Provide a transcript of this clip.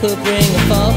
could bring a fall.